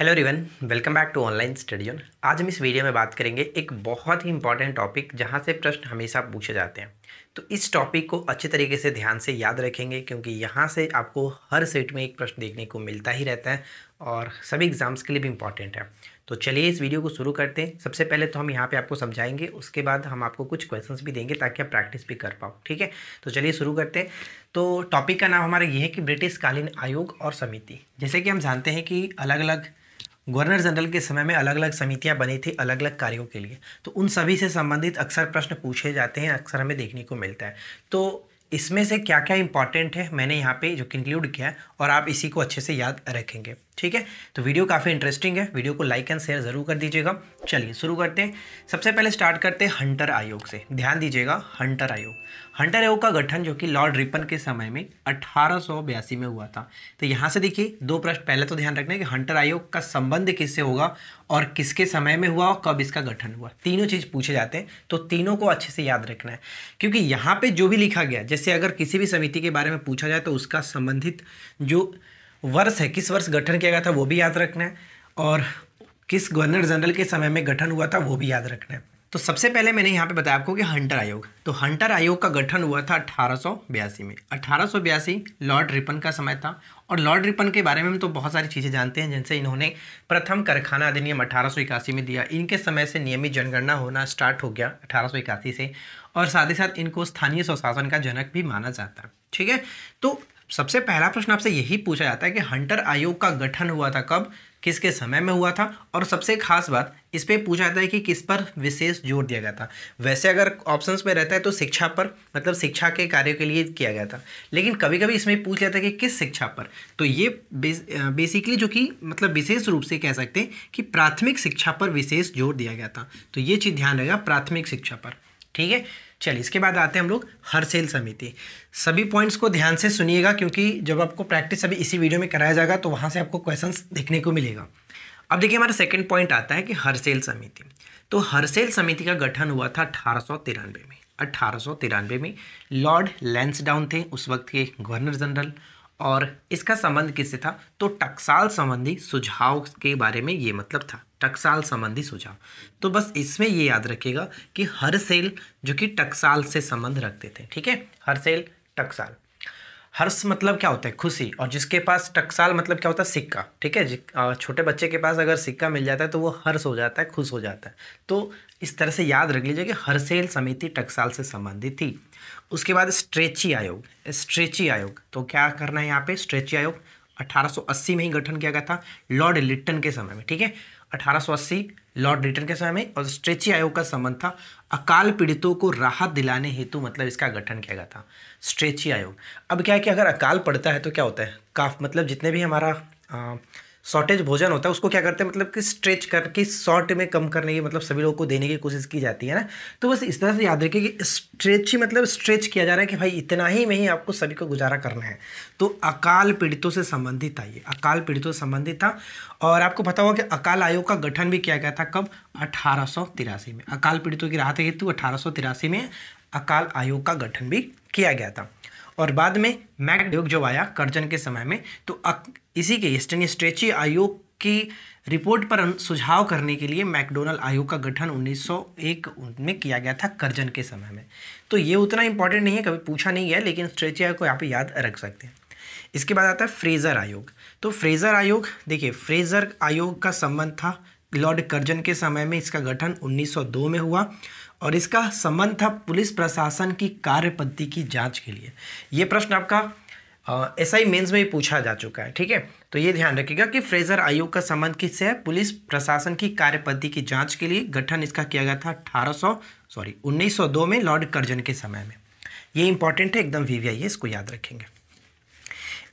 Hello everyone welcome back to online study zone आज हम इस वीडियो में बात करेंगे एक बहुत ही इंपॉर्टेंट टॉपिक जहाँ से प्रश्न हमेशा पूछे जाते हैं। तो इस टॉपिक को अच्छे तरीके से ध्यान से याद रखेंगे क्योंकि यहाँ से आपको हर सेट में एक प्रश्न देखने को मिलता ही रहता है और सभी एग्ज़ाम्स के लिए भी इंपॉर्टेंट है। तो चलिए इस वीडियो को शुरू करते हैं। सबसे पहले तो हम यहाँ पे आपको समझाएँगे, उसके बाद हम आपको कुछ क्वेश्चंस भी देंगे ताकि आप प्रैक्टिस भी कर पाओ, ठीक है? तो चलिए शुरू करते हैं। तो टॉपिक का नाम हमारा ये है कि ब्रिटिश कालीन आयोग और समिति। जैसे कि हम जानते हैं कि अलग अलग गवर्नर जनरल के समय में अलग अलग समितियाँ बनी थी अलग अलग कार्यों के लिए। तो उन सभी से संबंधित अक्सर प्रश्न पूछे जाते हैं, अक्सर हमें देखने को मिलता है। तो इसमें से क्या क्या इंपॉर्टेंट है मैंने यहाँ पे जो इंक्लूड किया है और आप इसी को अच्छे से याद रखेंगे। ठीक है? तो वीडियो काफ़ी इंटरेस्टिंग है। वीडियो को लाइक एंड शेयर ज़रूर कर दीजिएगा। चलिए, शुरू करते हैं। सबसे पहले स्टार्ट करते हैं हंटर आयोग से। ध्यान दीजिएगा हंटर आयोग। हंटर आयोग का गठन जो कि लॉर्ड रिपन के समय में अठारह सौ बयासी में हुआ था। तो यहाँ से देखिए, दो प्रश्न। पहले तो ध्यान रखना है कि हंटर आयोग का संबंध किससे होगा और किसके समय में हुआ और कब इसका गठन हुआ। तीनों चीज़ पूछे जाते हैं तो तीनों को अच्छे से याद रखना है। क्योंकि यहाँ पे जो भी लिखा गया, जैसे अगर किसी भी समिति के बारे में पूछा जाए तो उसका संबंधित जो वर्ष है, किस वर्ष गठन किया गया था वो भी याद रखना है और किस गवर्नर जनरल के समय में गठन हुआ था वो भी याद रखना है। तो सबसे पहले मैंने यहाँ पे बताया आपको कि हंटर आयोग। तो हंटर आयोग का गठन हुआ था अठारह सौ बयासी में। अठारह सौ बयासी लॉर्ड रिपन का समय था और लॉर्ड रिपन के बारे में हम तो बहुत सारी चीज़ें जानते हैं जिनसे इन्होंने प्रथम कारखाना अधिनियम अठारह सौ इक्यासी में दिया। इनके समय से नियमित जनगणना होना स्टार्ट हो गया अठारह सौ इक्यासी से और साथ ही साथ इनको स्थानीय स्वशासन का जनक भी माना जाता। ठीक है? तो सबसे पहला प्रश्न आपसे यही पूछा जाता है कि हंटर आयोग का गठन हुआ था कब, किसके समय में हुआ था, और सबसे खास बात, इस पर पूछा जाता है कि किस पर विशेष ज़ोर दिया गया था। वैसे अगर ऑप्शंस में रहता है तो शिक्षा पर मतलब शिक्षा के कार्य के लिए किया गया था। लेकिन कभी कभी इसमें पूछ जाता है कि किस शिक्षा पर? तो ये बेसिकली जो कि मतलब विशेष रूप से कह सकते हैं कि प्राथमिक शिक्षा पर विशेष ज़ोर दिया गया था। तो ये चीज़ ध्यान रहेगा प्राथमिक शिक्षा पर। ठीक है? चलिए, इसके बाद आते हैं हम लोग हर सेल समिति। सभी पॉइंट्स को ध्यान से सुनिएगा, क्योंकि जब आपको प्रैक्टिस अभी इसी वीडियो में कराया जाएगा तो वहाँ से आपको क्वेश्चन देखने को मिलेगा। अब देखिए, हमारा सेकेंड पॉइंट आता है कि हर सेल समिति। तो हर सेल समिति का गठन हुआ था अठारह में। अठारह में लॉर्ड लैंसडाउन थे, उस वक्त के गवर्नर जनरल। और इसका संबंध किससे था? तो टकसाल संबंधी सुझाव के बारे में ये मतलब था, टकसाल संबंधी सुझाव। तो बस इसमें ये याद रखिएगा कि हर सेल जो कि टकसाल से संबंध रखते थे, ठीक है? हर सेल टकसाल। हर्ष मतलब क्या होता है? खुशी। और जिसके पास टकसाल मतलब क्या होता है? सिक्का। ठीक है? छोटे बच्चे के पास अगर सिक्का मिल जाता है तो वो हर्ष हो जाता है, खुश हो जाता है। तो इस तरह से याद रख लीजिए कि हरसेल समिति टकसाल से संबंधित थी। उसके बाद स्ट्रेची आयोग। स्ट्रेची आयोग। तो क्या करना है यहाँ पे? स्ट्रेची आयोग 1880 में ही गठन किया गया था, लॉर्ड लिट्टन के समय में। ठीक है? 1880 लॉर्ड रिटर्न के समय में और स्ट्रेची आयोग का संबंध था। अकाल पीड़ितों को राहत दिलाने हेतु मतलब इसका गठन किया गया था। स्ट्रेची आयोग। अब क्या है कि अगर अकाल पड़ता है तो क्या होता है? काफ मतलब जितने भी हमारा आ, शॉर्टेज भोजन होता है, उसको क्या करते हैं? मतलब कि स्ट्रेच करके शॉर्ट में कम करने की मतलब सभी लोगों को देने की कोशिश की जाती है ना? तो बस इस तरह से याद रखिए कि स्ट्रेच ही मतलब स्ट्रेच किया जा रहा है कि भाई इतना ही में ही आपको सभी को गुजारा करना है। तो अकाल पीड़ितों से संबंधित था ये, अकाल पीड़ितों से संबंधित था। और आपको पता होगा कि अकाल आयोग का गठन भी किया गया था कब? अठारह सौ तिरासी में। अकाल पीड़ितों की राहत हेतु अठारह सौ तिरासी में अकाल आयोग का गठन भी किया गया था। और बाद में मैकडोग जो आया कर्जन के समय में तो इसी के ईस्टर्न स्ट्रेची आयोग की रिपोर्ट पर सुझाव करने के लिए मैकडोनल आयोग का गठन 1901 में किया गया था कर्जन के समय में। तो ये उतना इंपॉर्टेंट नहीं है, कभी पूछा नहीं गया, लेकिन स्ट्रेची आयोग को यहाँ पे याद रख सकते हैं। इसके बाद आता है फ्रेज़र आयोग। तो फ्रेज़र आयोग, देखिए फ्रेज़र आयोग का संबंध था लॉर्ड कर्जन के समय में इसका गठन 1902 में हुआ और इसका संबंध था पुलिस प्रशासन की कार्य पद्धति की जाँच के लिए। ये प्रश्न आपका एस आई मेन्स में ही पूछा जा चुका है, ठीक है? तो ये ध्यान रखिएगा कि फ्रेजर आयोग का संबंध किससे है? पुलिस प्रशासन की कार्य पद्धति की जाँच के लिए गठन इसका किया गया था अठारह सौ, सॉरी 1902 में लॉर्ड कर्जन के समय में। ये इंपॉर्टेंट है, एकदम वी है इसको याद रखेंगे।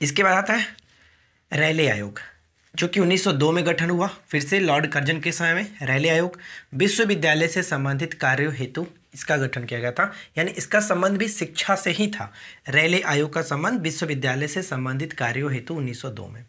इसके बाद आता है, रैले आयोग। जो कि 1902 में गठन हुआ, फिर से लॉर्ड कर्जन के समय में रैली आयोग, विश्वविद्यालय से संबंधित कार्यों हेतु इसका गठन किया गया था। यानी इसका संबंध भी शिक्षा से ही था। रैले आयोग का संबंध विश्वविद्यालय से संबंधित कार्यों हेतु 1902 में।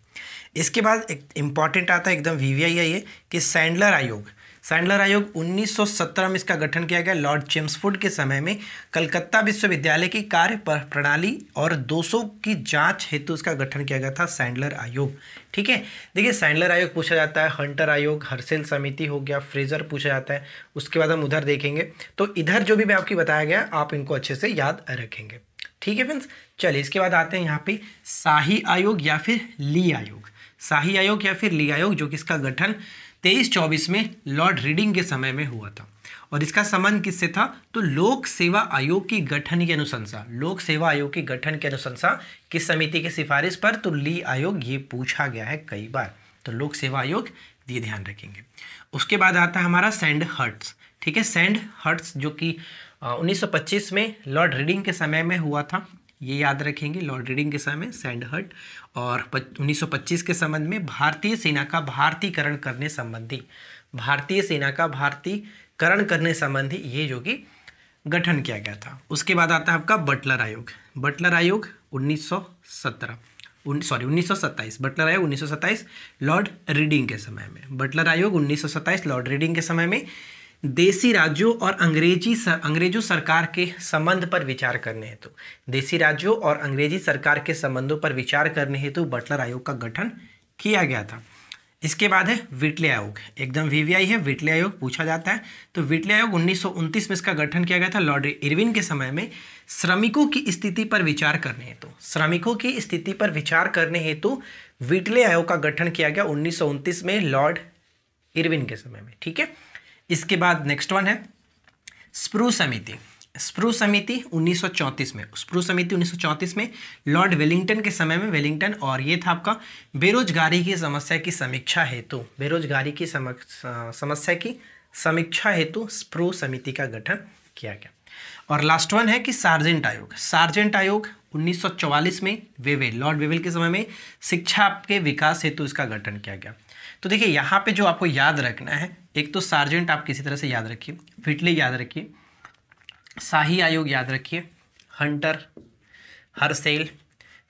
इसके बाद एक इंपॉर्टेंट आता है, एकदम वी वी आई है ये कि सैंडलर आयोग सैंडलर आयोग 1917 में इसका गठन किया गया। लॉर्ड चेम्सफुड के समय में कलकत्ता विश्वविद्यालय की कार्य प्रणाली और दोषों की जाँच हेतु इसका गठन किया गया था सैंडलर आयोग। ठीक है? देखिए, सैंडलर आयोग पूछा जाता है, हंटर आयोग, हर्सेल समिति हो गया, फ्रेजर पूछा जाता है, उसके बाद हम उधर देखेंगे। तो इधर जो भी मैं आपकी बताया गया, आप इनको अच्छे से याद रखेंगे। ठीक है फ्रेंड्स? चलिए, इसके बाद आते हैं यहाँ पे शाही आयोग या फिर ली आयोग। शाही आयोग या फिर ली आयोग, जो कि इसका गठन तेईस चौबीस में लॉर्ड रीडिंग के समय में हुआ था। और इसका संबंध किससे था? तो लोक सेवा आयोग की गठन की अनुशंसा लोक सेवा आयोग की गठन की अनुशंसा किस समिति की सिफारिश पर? तो ली आयोग, ये पूछा गया है कई बार। तो लोक सेवा आयोग, ये ध्यान रखेंगे। उसके बाद आता है हमारा सेंड हर्ट्स। ठीक है, सेंड हर्ट्स जो कि 1925 में लॉर्ड रीडिंग के समय में हुआ था। ये याद रखेंगे लॉर्ड रीडिंग के समय में सैंड हर्ट और 1925 के संबंध में भारतीय सेना का भारतीकरण करने संबंधी, भारतीय सेना का भारतीकरण करने संबंधी ये जो कि गठन किया गया था। उसके बाद आता है आपका बटलर आयोग। बटलर आयोग 1917 सॉरी 1927 बटलर आयोग 1927 लॉर्ड रीडिंग के समय में। बटलर आयोग 1927 लॉर्ड रीडिंग के समय में देसी राज्यों और अंग्रेज़ी सर, अंग्रेज़ों सरकार के संबंध पर विचार करने हेतु। देसी राज्यों और अंग्रेज़ी सरकार के संबंधों पर विचार करने हेतु बटलर आयोग का गठन किया गया था। इसके बाद है विटले आयोग। एकदम वीवीआई है विटले आयोग पूछा जाता है। तो विटले आयोग उन्नीस में इसका गठन किया गया था लॉर्ड इरविन के समय में। श्रमिकों की स्थिति पर विचार करने हेतु। श्रमिकों की स्थिति पर विचार करने हेतु विटले आयोग का गठन किया गया उन्नीस में लॉर्ड इरविन के समय में। ठीक है? इसके बाद नेक्स्ट वन है, स्प्रू समिति। स्प्रू समिति 1934 में। स्प्रू समिति 1934 में लॉर्ड वेलिंगटन के समय में, वेलिंगटन और ये था आपका बेरोजगारी की समस्या की समीक्षा हेतु। बेरोजगारी की समस्या की समीक्षा हेतु स्प्रू समिति का गठन किया गया। और लास्ट वन है कि सार्जेंट आयोग। सार्जेंट आयोग 1944 में वेवेल लॉर्ड वेवेल के समय में शिक्षा के विकास हेतु इसका गठन किया गया। तो देखिए, यहाँ पे जो आपको याद रखना है, एक तो सार्जेंट आप किसी तरह से याद रखिए फिटली याद रखिए, शाही आयोग याद रखिए, हंटर, हरसेल,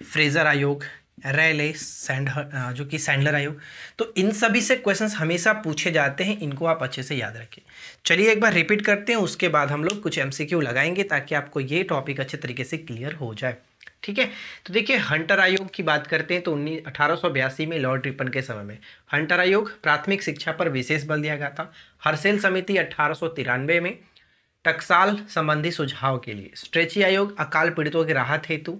फ्रेजर आयोग, रेले, सैंड जो कि सैंडलर आयोग तो इन सभी से क्वेश्चंस हमेशा पूछे जाते हैं, इनको आप अच्छे से याद रखें चलिए एक बार रिपीट करते हैं, उसके बाद हम लोग कुछ एमसीक्यू लगाएँगे ताकि आपको ये टॉपिक अच्छे तरीके से क्लियर हो जाए। ठीक है? तो देखिए, हंटर आयोग की बात करते हैं तो उन्नीस अठारह में लॉर्ड रिपन के समय में हंटर आयोग प्राथमिक शिक्षा पर विशेष बल दिया गया था। हरसेल समिति अठारह सौ तिरानवे में टकसाल संबंधी सुझाव के लिए। स्ट्रेची आयोग अकाल पीड़ितों की राहत हेतु।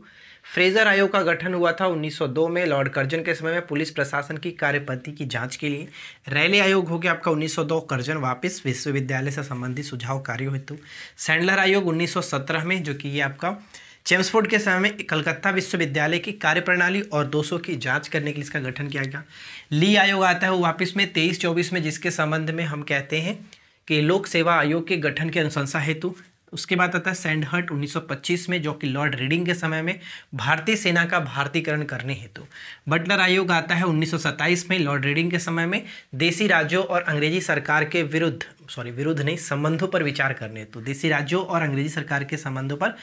फ्रेजर आयोग का गठन हुआ था 1902 में लॉर्ड कर्जन के समय में पुलिस प्रशासन की कार्यपद्धति की जाँच के लिए। रैले आयोग हो गया आपका 1902 कर्जन वापस विश्वविद्यालय से संबंधित सुझाव कार्यों हेतु। सैंडलर आयोग 1917 में, जो कि ये आपका चेम्सफोर्ड के समय में कलकत्ता विश्वविद्यालय की कार्यप्रणाली और दोषों की जाँच करने के लिए इसका गठन किया गया। ली आयोग आता है, वो वापस में तेईस चौबीस में, जिसके संबंध में हम कहते हैं कि लोक सेवा आयोग के गठन की अनुशंसा हेतु। उसके बाद आता है सैंडहर्ट 1925 में, जो कि लॉर्ड रीडिंग के समय में भारतीय सेना का भारतीकरण करने हेतु। बटलर आयोग आता है 1927 में, लॉर्ड रीडिंग के समय में देसी राज्यों और अंग्रेज़ी सरकार के विरुद्ध, सॉरी, विरुद्ध नहीं, संबंधों पर विचार करने हेतु। देसी राज्यों और अंग्रेज़ी सरकार के संबंधों पर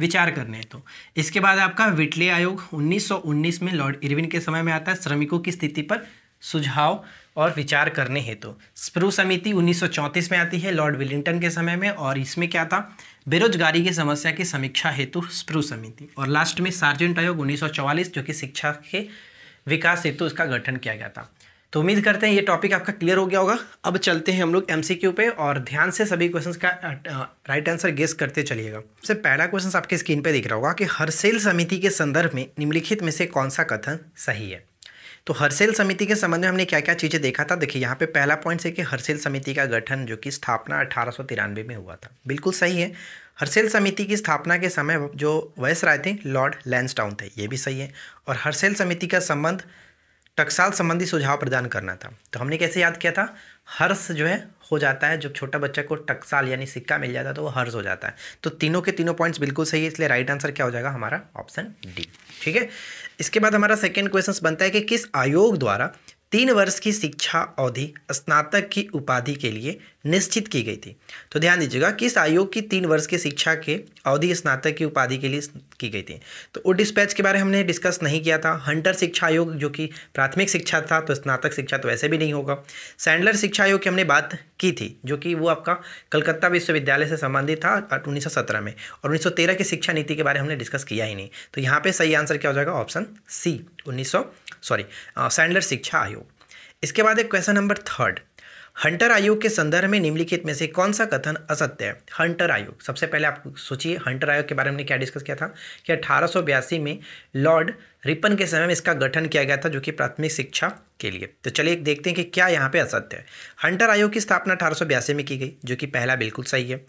विचार करने हेतु इसके बाद आपका विटले आयोग 1919 में लॉर्ड इरविन के समय में आता है, श्रमिकों की स्थिति पर सुझाव और विचार करने हेतु। स्प्रू समिति 1934 में आती है, लॉर्ड विलिंगटन के समय में, और इसमें क्या था? बेरोजगारी की समस्या की समीक्षा हेतु स्प्रू समिति। और लास्ट में सार्जेंट आयोग 1944 जो कि शिक्षा के विकास हेतु इसका गठन किया गया था। तो उम्मीद करते हैं ये टॉपिक आपका क्लियर हो गया होगा। अब चलते हैं हम लोग एमसीक्यू पे और ध्यान से सभी क्वेश्चंस का राइट आंसर गेस करते चलिएगा। सबसे पहला क्वेश्चन आपके स्क्रीन पे दिख रहा होगा कि हरसेल समिति के संदर्भ में निम्नलिखित में से कौन सा कथन सही है? तो हरसेल समिति के संबंध में हमने क्या क्या चीज़ें देखा था? देखिए, यहाँ पे पहला पॉइंट है कि हरसेल समिति का गठन जो कि स्थापना अठारह सौ तिरानवे में हुआ था। बिल्कुल सही है। हरसेल समिति की स्थापना के समय जो वयस राय थे लॉर्ड लैंसटाउन थे, ये भी सही है। और हरसेल समिति का संबंध टकसाल संबंधी सुझाव प्रदान करना था। तो हमने कैसे याद किया था? हर्ष जो है, हो जाता है, जब छोटा बच्चा को टकसाल यानी सिक्का मिल जाता है तो वो हर्ष हो जाता है। तो तीनों के तीनों पॉइंट्स बिल्कुल सही है, इसलिए राइट आंसर क्या हो जाएगा? हमारा ऑप्शन डी ठीक है? इसके बाद हमारा सेकेंड क्वेश्चन बनता है कि किस आयोग द्वारा तीन वर्ष की शिक्षा अवधि स्नातक की उपाधि के लिए निश्चित की गई थी। तो ध्यान दीजिएगा किस आयोग की तीन वर्ष की शिक्षा के अवधि स्नातक की उपाधि के लिए की गई थी। तो वो डिस्पैच के बारे में हमने डिस्कस नहीं किया था। हंटर शिक्षा आयोग, जो कि प्राथमिक शिक्षा था तो स्नातक शिक्षा तो वैसे भी नहीं होगा। सैंडलर शिक्षा आयोग की हमने बात की थी, जो कि वो आपका कलकत्ता विश्वविद्यालय से संबंधित था उन्नीस सौ सत्रह में। और उन्नीस सौ तेरह की शिक्षा नीति के बारे में हमने डिस्कस किया ही नहीं। तो यहाँ पे सही आंसर क्या हो जाएगा? ऑप्शन सी उन्नीस सौ सॉरी सैंडलर शिक्षा आयोग। इसके बाद एक क्वेश्चन नंबर थर्ड हंटर आयोग के संदर्भ में निम्नलिखित में से कौन सा कथन असत्य है? हंटर आयोग। सबसे पहले आप सोचिए, हंटर आयोग के बारे में क्या डिस्कस किया था कि अठारह में लॉर्ड रिपन के समय में इसका गठन किया गया था जो कि प्राथमिक शिक्षा के लिए। तो चलिए देखते हैं कि क्या यहाँ पे असत्य है। हंटर आयोग की स्थापना अठारह सौ बयासी में की गई, जो कि पहला बिल्कुल सही है।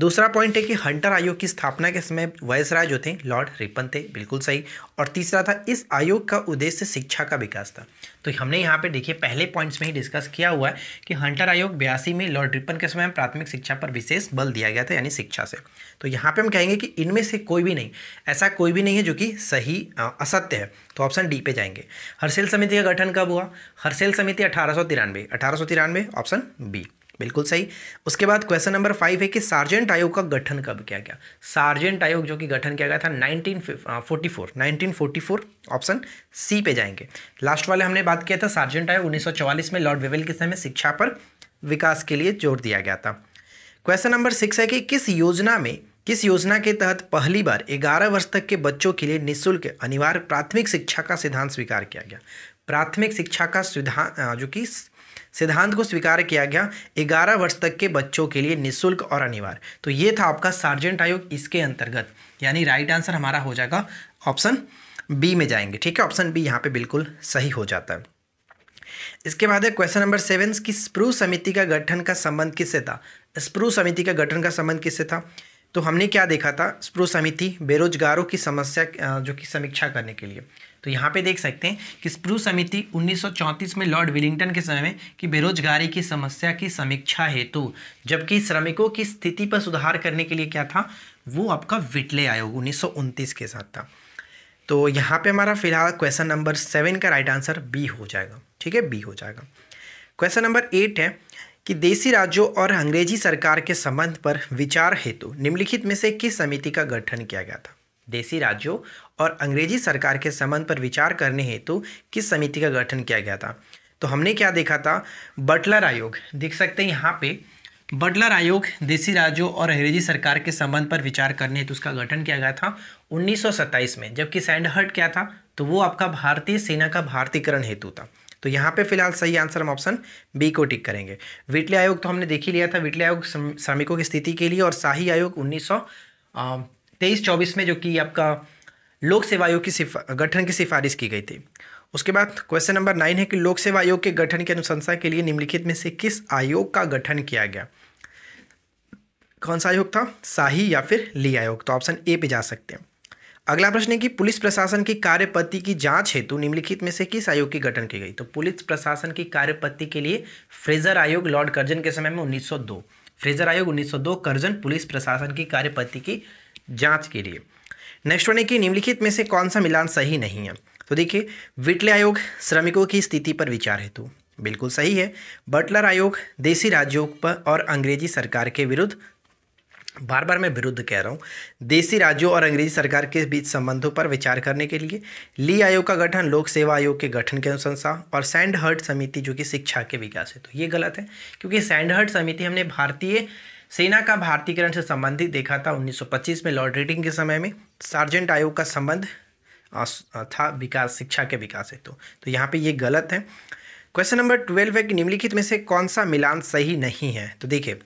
दूसरा पॉइंट है कि हंटर आयोग की स्थापना के समय वयसराय जो थे, लॉर्ड रिपन थे, बिल्कुल सही। और तीसरा था, इस आयोग का उद्देश्य शिक्षा का विकास था। तो हमने यहाँ पे देखिए, पहले पॉइंट्स में ही डिस्कस किया हुआ है कि हंटर आयोग बयासी में लॉर्ड रिपन के समय प्राथमिक शिक्षा पर विशेष बल दिया गया था, यानी शिक्षा से। तो यहाँ पे हम कहेंगे कि इनमें से कोई भी नहीं, ऐसा कोई भी नहीं है जो कि सही असत्य है। तो ऑप्शन डी पे जाएँगे। हरसेल समिति का गठन कब हुआ? हरसेल समिति अठारह सौ तिरानवे। अठारह सौ तिरानवे ऑप्शन बी बिल्कुल सही। उसके बाद क्वेश्चन नंबर फाइव है कि सार्जेंट आयोग का गठन कब किया गया? सार्जेंट आयोग जो कि गठन किया गया था 1944 1944 ऑप्शन सी पे जाएँगे। लास्ट वाले हमने बात किया था, सार्जेंट आयोग 1944 में लॉर्ड वेवेल के समय शिक्षा पर विकास के लिए ज़ोर दिया गया था। क्वेश्चन नंबर सिक्स है कि किस योजना में किस योजना के तहत पहली बार 11 वर्ष तक के बच्चों के लिए निःशुल्क अनिवार्य प्राथमिक शिक्षा का सिद्धांत स्वीकार किया गया? प्राथमिक शिक्षा का सिद्धांत जो कि सिद्धांत को स्वीकार किया गया 11 वर्ष तक के बच्चों के लिए निःशुल्क और अनिवार्य। तो ये था आपका सार्जेंट आयोग इसके अंतर्गत। यानी राइट आंसर हमारा हो जाएगा ऑप्शन बी में जाएँगे। ठीक है, ऑप्शन बी यहाँ पे बिल्कुल सही हो जाता है। इसके बाद है क्वेश्चन नंबर सेवन, की स्प्रू समिति का गठन का संबंध किससे था? स्प्रू समिति का गठन का संबंध किससे था? तो हमने क्या देखा था? स्प्रू समिति बेरोजगारों की समस्या जो कि समीक्षा करने के लिए। तो यहाँ पे देख सकते हैं कि स्प्रू समिति 1934 में लॉर्ड विलिंगटन के समय में कि बेरोजगारी की समस्या की समीक्षा हेतु, जबकि श्रमिकों की स्थिति पर सुधार करने के लिए क्या था? वो आपका विटले आयोग उन्नीस सौ उनतीस के साथ था। तो यहाँ पे हमारा फ़िलहाल क्वेश्चन नंबर सेवन का राइट आंसर बी हो जाएगा। ठीक है? बी हो जाएगा। क्वेश्चन नंबर एट है कि देशी राज्यों और अंग्रेज़ी सरकार के संबंध पर विचार हेतु निम्नलिखित में से किस समिति का गठन किया गया था? देशी राज्यों और अंग्रेज़ी सरकार के संबंध पर विचार करने हेतु किस समिति का गठन किया गया था? तो हमने क्या देखा था? बटलर आयोग। देख सकते हैं यहाँ पे, बटलर आयोग देशी राज्यों और अंग्रेज़ी सरकार के संबंध पर विचार करने हेतु उसका गठन किया गया था 1927 में, जबकि सैंडहर्ट क्या था? तो वो आपका भारतीय सेना का भारतीयकरण हेतु था। तो यहाँ पे फ़िलहाल सही आंसर हम ऑप्शन बी को टिक करेंगे। विटले आयोग तो हमने देख ही लिया था। विटले आयोग श्रमिकों की स्थिति के लिए और शाही आयोग उन्नीस तेईस चौबीस में जो कि आपका लोक सेवा आयोग की गठन की सिफारिश की गई थी। उसके बाद क्वेश्चन नंबर नाइन है कि लोक सेवा आयोग के गठन की अनुशंसा के लिए निम्नलिखित में से किस आयोग का गठन किया गया? कौन सा आयोग था? शाही या फिर ली आयोग? तो ऑप्शन ए पे जा सकते हैं। अगला प्रश्न है कि पुलिस प्रशासन की कार्यपद्धति की जाँच हेतु निम्नलिखित में से किस आयोग की गठन की गई? तो पुलिस प्रशासन की कार्यपद्धति के लिए फ्रेजर आयोग लॉर्ड कर्जन के समय में 1902 फ्रेजर आयोग 1902 कर्जन पुलिस प्रशासन की कार्यपद्धति की जाँच के लिए। नेक्स्ट वन है कि निम्नलिखित में से कौन सा मिलान सही नहीं है? तो देखिए, विटले आयोग श्रमिकों की स्थिति पर विचार हेतु। बिल्कुल सही है। बटलर आयोग देशी राज्यों पर और अंग्रेज़ी सरकार के विरुद्ध बार बार मैं विरुद्ध कह रहा हूँ देशी राज्यों और अंग्रेज़ी सरकार के बीच संबंधों पर विचार करने के लिए ली आयोग का गठन लोक सेवा आयोग के गठन के अनुशंसा और सैंड हर्ट समिति जो कि शिक्षा के विकास है तो ये गलत है क्योंकि सैंड हर्ट समिति हमने भारतीय सेना का भारतीयकरण से संबंधित देखा था 1925 में लॉर्ड रेटिंग के समय में। सार्जेंट आयोग का संबंध था विकास शिक्षा के विकास है तो, तो यहाँ पे ये गलत है। क्वेश्चन नंबर ट्वेल्व है कि निम्नलिखित में से कौन सा मिलान सही नहीं है? तो देखिए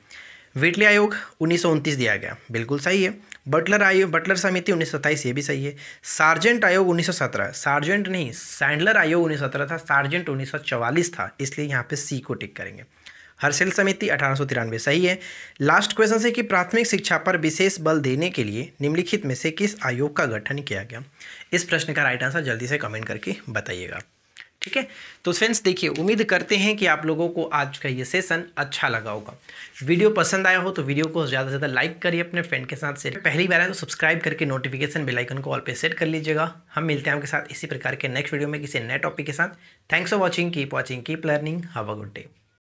वेटले आयोग उन्नीस सौ उनतीस दिया गया। बिल्कुल सही है। बटलर आयोग बटलर समिति उन्नीस ये भी सही है। सार्जेंट आयोग 1917 सार्जेंट नहीं, सैंडलर आयोग 1917 था, सार्जेंट 1944 था, इसलिए यहाँ पे सी को टिक करेंगे। हर्षेल समिति अठारह सौ तिरानवे, सही है। लास्ट क्वेश्चन से कि प्राथमिक शिक्षा पर विशेष बल देने के लिए निम्नलिखित में से किस आयोग का गठन किया गया? इस प्रश्न का राइट आंसर जल्दी से कमेंट करके बताइएगा। ठीक है? तो फ्रेंड्स देखिए, उम्मीद करते हैं कि आप लोगों को आज का ये सेशन अच्छा लगा होगा। वीडियो पसंद आया हो तो वीडियो को ज़्यादा से ज़्यादा लाइक करिए अपने फ्रेंड के साथ शेयर पहली बार है तो सब्सक्राइब करके नोटिफिकेशन बेल आइकन को ऑल पे सेट कर लीजिएगा। हम मिलते हैं आपके साथ इसी प्रकार के नेक्स्ट वीडियो में किसी नए टॉपिक के साथ। Thanks for watching keep watching keep learning have a good day